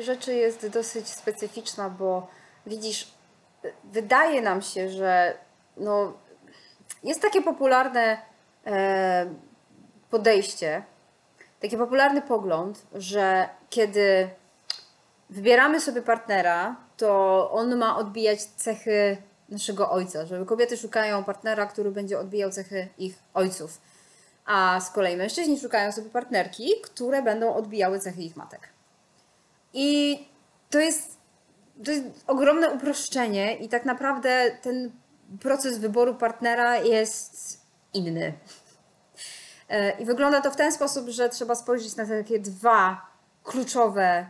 rzeczy jest dosyć specyficzna, bo widzisz, wydaje nam się, że no, jest takie popularne e, podejście, taki popularny pogląd, że kiedy wybieramy sobie partnera, to on ma odbijać cechy naszego ojca, że kobiety szukają partnera, który będzie odbijał cechy ich ojców, a z kolei mężczyźni szukają sobie partnerki, które będą odbijały cechy ich matek. I to jest, to jest ogromne uproszczenie i tak naprawdę ten proces wyboru partnera jest inny. E, I wygląda to w ten sposób, że trzeba spojrzeć na takie dwa kluczowe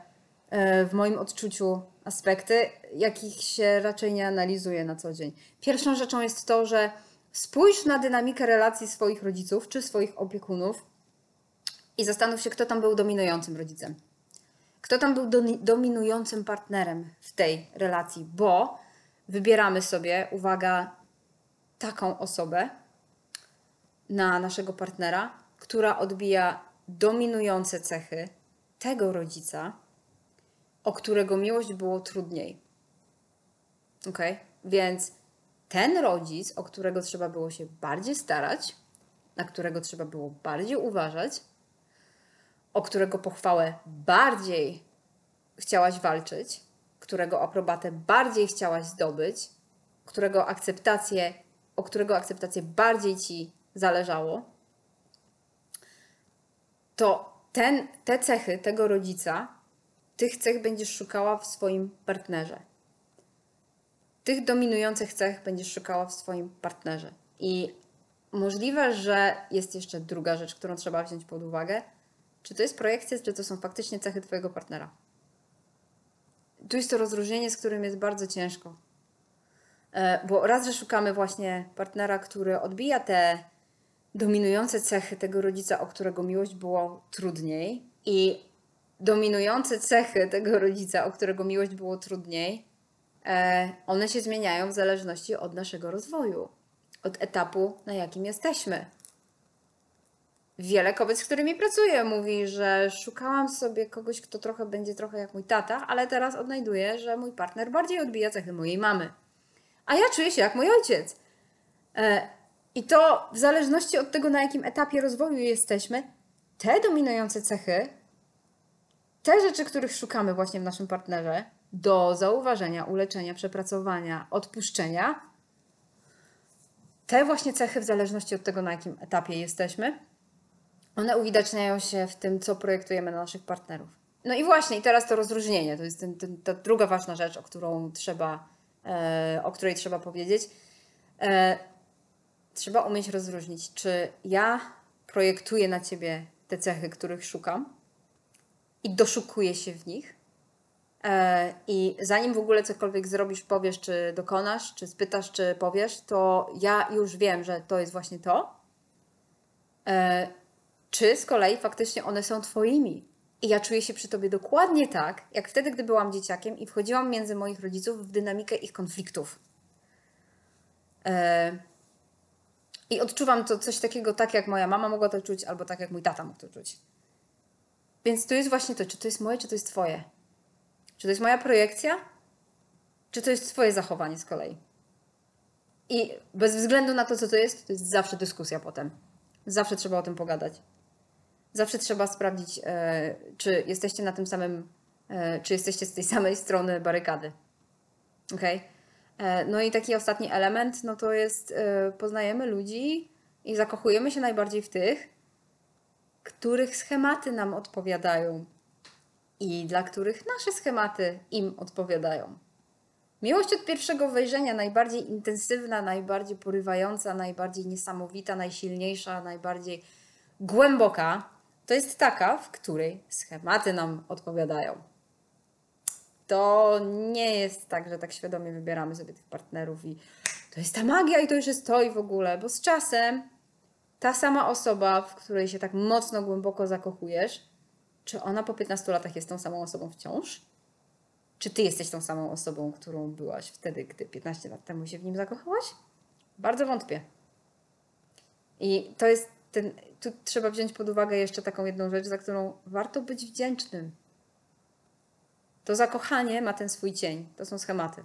e, w moim odczuciu aspekty, jakich się raczej nie analizuje na co dzień. Pierwszą rzeczą jest to, że spójrz na dynamikę relacji swoich rodziców czy swoich opiekunów i zastanów się, kto tam był dominującym rodzicem. Kto tam był dominującym partnerem w tej relacji, bo wybieramy sobie, uwaga, taką osobę na naszego partnera, która odbija dominujące cechy tego rodzica, o którego miłość było trudniej. Ok? Więc ten rodzic, o którego trzeba było się bardziej starać, na którego trzeba było bardziej uważać, o którego pochwałę bardziej chciałaś walczyć, którego aprobatę bardziej chciałaś zdobyć, którego akceptację, o którego akceptację bardziej ci zależało, to ten, te cechy tego rodzica, tych cech będziesz szukała w swoim partnerze. Tych dominujących cech będziesz szukała w swoim partnerze. I możliwe, że jest jeszcze druga rzecz, którą trzeba wziąć pod uwagę. Czy to jest projekcja, czy to są faktycznie cechy Twojego partnera? Tu jest to rozróżnienie, z którym jest bardzo ciężko. E, bo raz, że szukamy właśnie partnera, który odbija te dominujące cechy tego rodzica, o którego miłość było trudniej, i dominujące cechy tego rodzica, o którego miłość było trudniej, e, one się zmieniają w zależności od naszego rozwoju, od etapu, na jakim jesteśmy. Wiele kobiet, z którymi pracuję, mówi, że szukałam sobie kogoś, kto trochę będzie trochę jak mój tata, ale teraz odnajduję, że mój partner bardziej odbija cechy mojej mamy. A ja czuję się jak mój ojciec. E, I to w zależności od tego, na jakim etapie rozwoju jesteśmy, te dominujące cechy, te rzeczy, których szukamy właśnie w naszym partnerze, do zauważenia, uleczenia, przepracowania, odpuszczenia, te właśnie cechy, w zależności od tego, na jakim etapie jesteśmy, one uwidaczniają się w tym, co projektujemy na naszych partnerów. No i właśnie, i teraz to rozróżnienie, to jest ten, ten, ta druga ważna rzecz, o którą trzeba, e, o której trzeba powiedzieć. E, trzeba umieć rozróżnić, czy ja projektuję na ciebie te cechy, których szukam i doszukuję się w nich. E, I zanim w ogóle cokolwiek zrobisz, powiesz, czy dokonasz, czy spytasz, czy powiesz, to ja już wiem, że to jest właśnie to. Czy z kolei faktycznie one są Twoimi. I ja czuję się przy Tobie dokładnie tak, jak wtedy, gdy byłam dzieciakiem i wchodziłam między moich rodziców w dynamikę ich konfliktów. E, I odczuwam to coś takiego, tak jak moja mama mogła to czuć, albo tak jak mój tata mógł to czuć. Więc to jest właśnie to, czy to jest moje, czy to jest Twoje. Czy to jest moja projekcja, czy to jest Twoje zachowanie z kolei. I bez względu na to, co to jest, to jest zawsze dyskusja potem. Zawsze trzeba o tym pogadać zawsze trzeba sprawdzić, e, czy jesteście na tym samym, e, czy jesteście z tej samej strony barykady. Ok? No i taki ostatni element, no to jest e, poznajemy ludzi i zakochujemy się najbardziej w tych, których schematy nam odpowiadają i dla których nasze schematy im odpowiadają. Miłość od pierwszego wejrzenia, najbardziej intensywna, najbardziej porywająca, najbardziej niesamowita, najsilniejsza, najbardziej głęboka, to jest taka, w której schematy nam odpowiadają. To nie jest tak, że tak świadomie wybieramy sobie tych partnerów i to jest ta magia i to już jest to i w ogóle, bo z czasem ta sama osoba, w której się tak mocno, głęboko zakochujesz, czy ona po 15 latach jest tą samą osobą wciąż? Czy ty jesteś tą samą osobą, którą byłaś wtedy, gdy 15 lat temu się w nim zakochałaś? Bardzo wątpię. I to jest ten, tu trzeba wziąć pod uwagę jeszcze taką jedną rzecz, za którą warto być wdzięcznym. To zakochanie ma ten swój cień. To są schematy,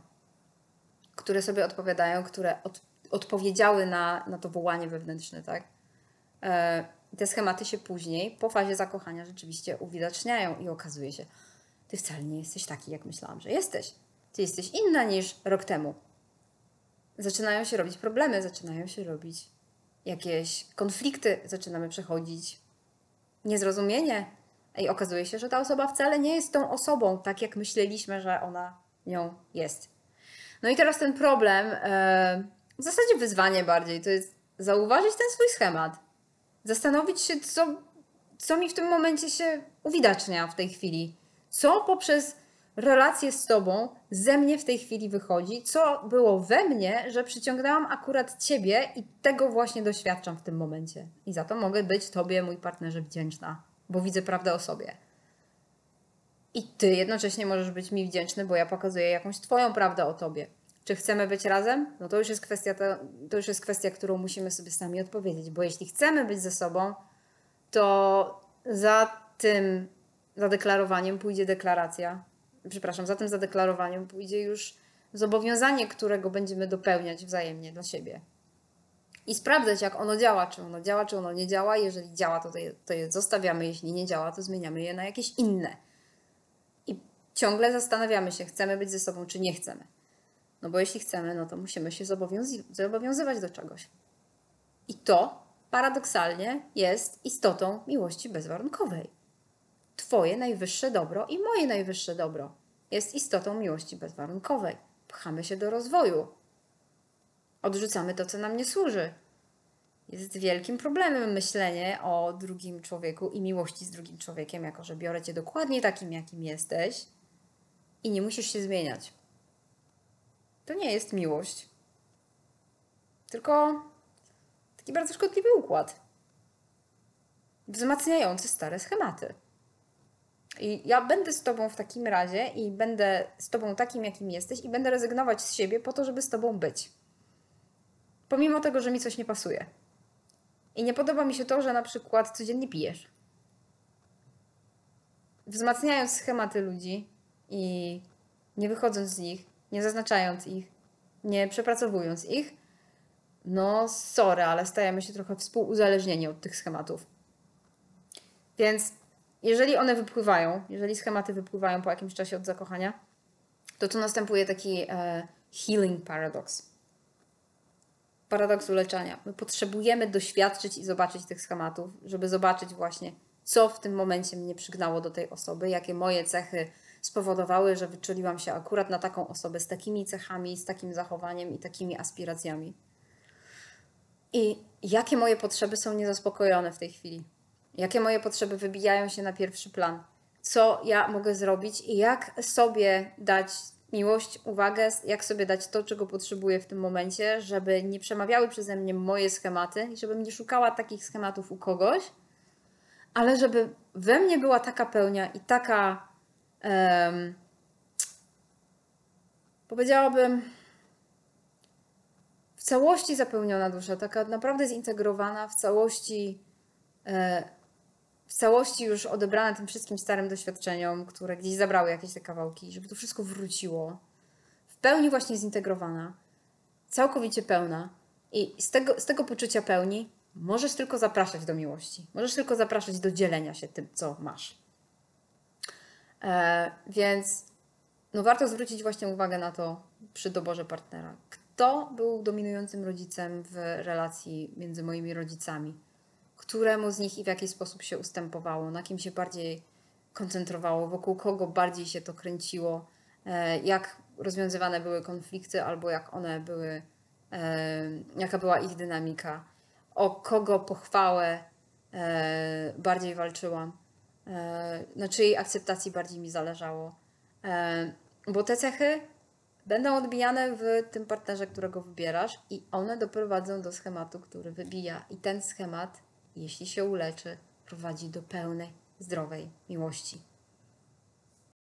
które sobie odpowiadają, które od, odpowiedziały na, na to wołanie wewnętrzne, tak? E, te schematy się później, po fazie zakochania, rzeczywiście uwidaczniają i okazuje się, ty wcale nie jesteś taki, jak myślałam, że jesteś. Ty jesteś inna niż rok temu. Zaczynają się robić problemy, zaczynają się robić jakieś konflikty, zaczynamy przechodzić niezrozumienie. I okazuje się, że ta osoba wcale nie jest tą osobą, tak jak myśleliśmy, że ona nią jest. No i teraz ten problem, e, w zasadzie wyzwanie bardziej, to jest zauważyć ten swój schemat. Zastanowić się, co, co mi w tym momencie się uwidacznia w tej chwili. Co poprzez relację z tobą ze mnie w tej chwili wychodzi, co było we mnie, że przyciągnęłam akurat ciebie i tego właśnie doświadczam w tym momencie. I za to mogę być tobie, mój partnerze, wdzięczna, bo widzę prawdę o sobie. I ty jednocześnie możesz być mi wdzięczny, bo ja pokazuję jakąś twoją prawdę o tobie. Czy chcemy być razem? No to już jest kwestia, to, to już jest kwestia, którą musimy sobie sami odpowiedzieć, bo jeśli chcemy być ze sobą, to za tym zadeklarowaniem pójdzie deklaracja, przepraszam, za tym zadeklarowaniem pójdzie już zobowiązanie, którego będziemy dopełniać wzajemnie dla siebie. I sprawdzać, jak ono działa, czy ono działa, czy ono nie działa. Jeżeli działa, to je, to je zostawiamy, jeśli nie działa, to zmieniamy je na jakieś inne. I ciągle zastanawiamy się, chcemy być ze sobą, czy nie chcemy. No bo jeśli chcemy, no to musimy się zobowiązywać do czegoś. I to paradoksalnie jest istotą miłości bezwarunkowej. Twoje najwyższe dobro i moje najwyższe dobro jest istotą miłości bezwarunkowej. Pchamy się do rozwoju. Odrzucamy to, co nam nie służy. Jest wielkim problemem myślenie o drugim człowieku i miłości z drugim człowiekiem, jako że biorę cię dokładnie takim, jakim jesteś i nie musisz się zmieniać. To nie jest miłość, tylko taki bardzo szkodliwy układ, wzmacniający stare schematy. I ja będę z Tobą w takim razie i będę z Tobą takim, jakim jesteś, i będę rezygnować z siebie po to, żeby z Tobą być. Pomimo tego, że mi coś nie pasuje. I nie podoba mi się to, że na przykład codziennie pijesz. Wzmacniając schematy ludzi i nie wychodząc z nich, nie zaznaczając ich, nie przepracowując ich, no sorry, ale stajemy się trochę współuzależnieni od tych schematów. Więc jeżeli one wypływają, jeżeli schematy wypływają po jakimś czasie od zakochania, to tu następuje taki e, healing paradox. Paradoks uleczania. My potrzebujemy doświadczyć i zobaczyć tych schematów, żeby zobaczyć właśnie, co w tym momencie mnie przygnało do tej osoby, jakie moje cechy spowodowały, że wyczuliłam się akurat na taką osobę z takimi cechami, z takim zachowaniem i takimi aspiracjami. I jakie moje potrzeby są niezaspokojone w tej chwili jakie moje potrzeby wybijają się na pierwszy plan, co ja mogę zrobić i jak sobie dać miłość, uwagę, jak sobie dać to, czego potrzebuję w tym momencie, żeby nie przemawiały przeze mnie moje schematy i żebym nie szukała takich schematów u kogoś, ale żeby we mnie była taka pełnia i taka, um, powiedziałabym, w całości zapełniona dusza, taka naprawdę zintegrowana w całości. E, w całości już odebrane tym wszystkim starym doświadczeniom, które gdzieś zabrały jakieś te kawałki, żeby to wszystko wróciło. W pełni właśnie zintegrowana, całkowicie pełna. I z tego, z tego poczucia pełni możesz tylko zapraszać do miłości. Możesz tylko zapraszać do dzielenia się tym, co masz. E, więc no warto zwrócić właśnie uwagę na to przy doborze partnera. Kto był dominującym rodzicem w relacji między moimi rodzicami? Któremu z nich i w jaki sposób się ustępowało, na kim się bardziej koncentrowało, wokół kogo bardziej się to kręciło, e, jak rozwiązywane były konflikty albo jak one były, e, jaka była ich dynamika, o kogo pochwałę e, bardziej walczyłam, na czyjej akceptacji bardziej mi zależało. Bo te cechy będą odbijane w tym partnerze, którego wybierasz, i one doprowadzą do schematu, który wybija. I ten schemat jeśli się uleczy, prowadzi do pełnej, zdrowej miłości.